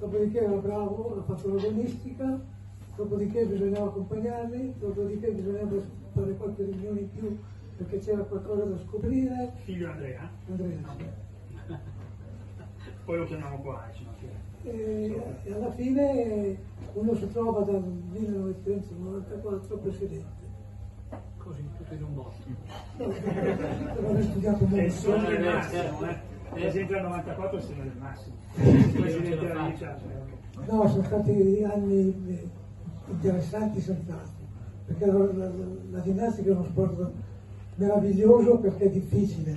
dopodiché era bravo, ha fatto l'agonistica, dopodiché bisognava accompagnarli, dopodiché bisognava fare qualche riunione in più perché c'era qualcosa da scoprire. Figlio Andrea? Andrea, No. Poi lo chiamiamo qua. E, e alla fine uno si trova dal 1994 presidente. Così, tutto in un botto. No, devo aver studiato È il molto. sogno del Eh, massimo, eh. eh. Per esempio al 94 è il sogno del massimo. cioè, No, sono stati anni interessanti senz'altro, perché la, la- la ginnastica è uno sport meraviglioso perché è difficile,